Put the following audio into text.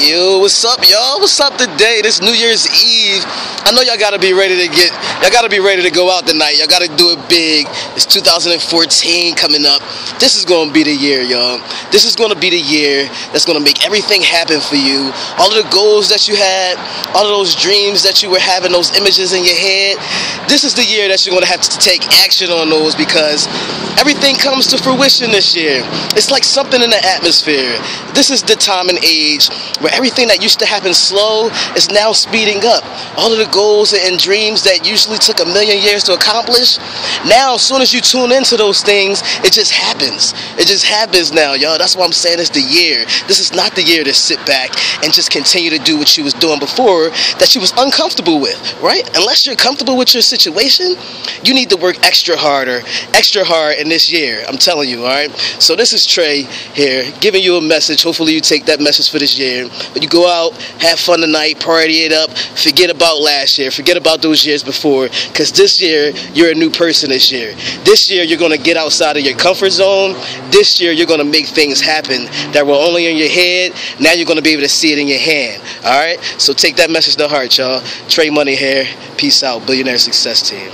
Yo, what's up, y'all? What's up today? This New Year's Eve. I know y'all gotta be ready to get, y'all gotta be ready to go out tonight. Y'all gotta do it big. It's 2014 coming up. This is gonna be the year, y'all. This is gonna be the year that's gonna make everything happen for you. All of the goals that you had, all of those dreams that you were having, those images in your head. This is the year that you're gonna have to take action on those because everything comes to fruition this year. It's like something in the atmosphere. This is the time and age where everything that used to happen slow is now speeding up. All of the goals and dreams that usually took a million years to accomplish, now as soon as you tune into those things, it just happens. It just happens now, y'all. That's why I'm saying it's the year. This is not the year to sit back and just continue to do what you was doing before that you was uncomfortable with, right? Unless you're comfortable with your situation, you need to work extra harder, extra hard in this year. I'm telling you, all right? So this is Tre here, giving you a message. Hopefully you take that message for this year. But you go out, have fun tonight, party it up, forget about last year, forget about those years before, because this year you're a new person this year. This year you're going to get outside of your comfort zone. This year you're going to make things happen that were only in your head. Now you're going to be able to see it in your hand. All right? So take that message to heart, y'all. Tre Money here. Peace out. Billionaire Success Team.